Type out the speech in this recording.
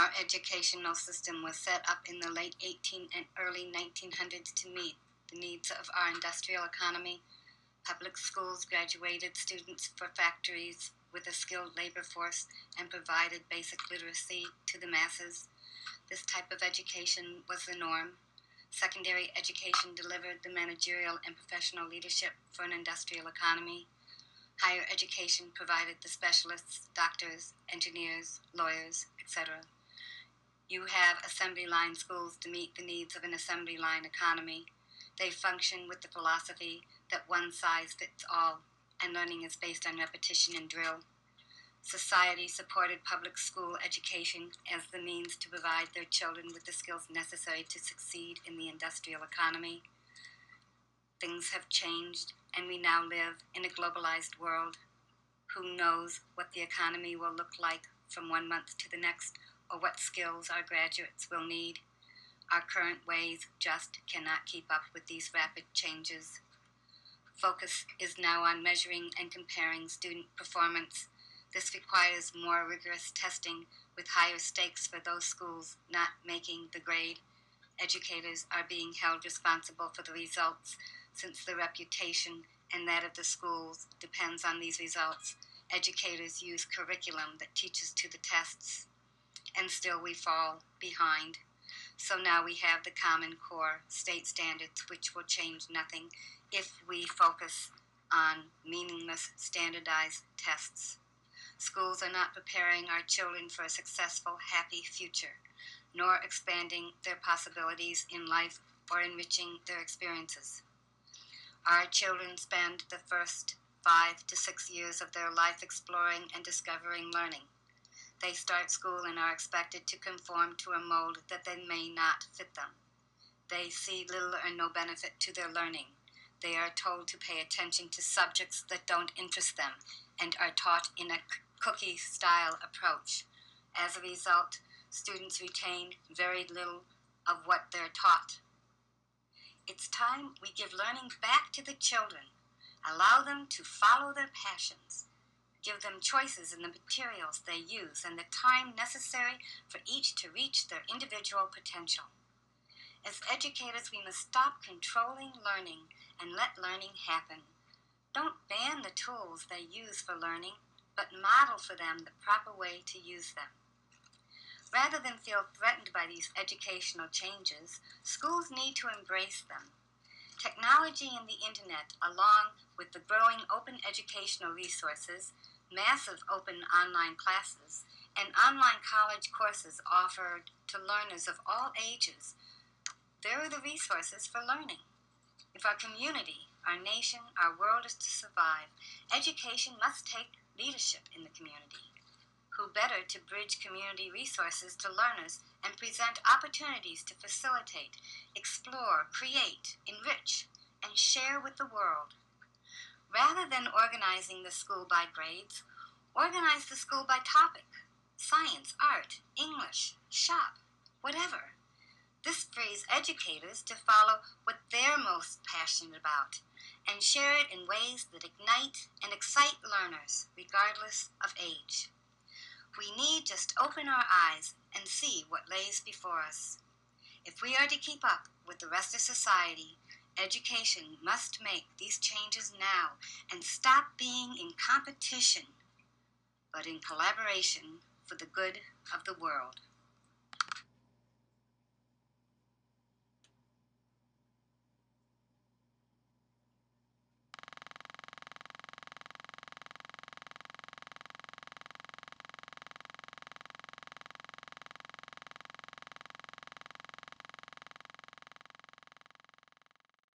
Our educational system was set up in the late 18 and early 1900s to meet the needs of our industrial economy. Public schools graduated students for factories with a skilled labor force and provided basic literacy to the masses. This type of education was the norm. Secondary education delivered the managerial and professional leadership for an industrial economy. Higher education provided the specialists, doctors, engineers, lawyers, etc. You have assembly line schools to meet the needs of an assembly line economy. They function with the philosophy that one size fits all, and learning is based on repetition and drill. Society supported public school education as the means to provide their children with the skills necessary to succeed in the industrial economy. Things have changed, and we now live in a globalized world. Who knows what the economy will look like from one month to the next, or what skills our graduates will need? Our current ways just cannot keep up with these rapid changes. Focus is now on measuring and comparing student performance this requires more rigorous testing with higher stakes for those schools not making the grade. Educators are being held responsible for the results since the reputation and that of the schools depends on these results. Educators use curriculum that teaches to the tests, and still we fall behind. So now we have the Common Core state standards, which will change nothing if we focus on meaningless standardized tests. Schools are not preparing our children for a successful, happy future, nor expanding their possibilities in life or enriching their experiences. Our children spend the first five to six years of their life exploring and discovering learning. They start school and are expected to conform to a mold that they may not fit them. They see little or no benefit to their learning. They are told to pay attention to subjects that don't interest them and are taught in a cookie style approach. As a result, students retain very little of what they're taught. It's time we give learning back to the children, allow them to follow their passions, give them choices in the materials they use and the time necessary for each to reach their individual potential. As educators, we must stop controlling learning and let learning happen. Don't ban the tools they use for learning but model for them the proper way to use them. Rather than feel threatened by these educational changes, schools need to embrace them. Technology and the internet, along with the growing open educational resources, massive open online classes, and online college courses offered to learners of all ages, there are the resources for learning. If our community, our nation, our world is to survive, education must take leadership in the community. Who better to bridge community resources to learners and present opportunities to facilitate, explore, create, enrich, and share with the world? Rather than organizing the school by grades, organize the school by topic science, art, English, shop, whatever. This frees educators to follow what they're most passionate about and share it in ways that ignite and excite learners, regardless of age. We need just open our eyes and see what lays before us. If we are to keep up with the rest of society, education must make these changes now and stop being in competition, but in collaboration for the good of the world.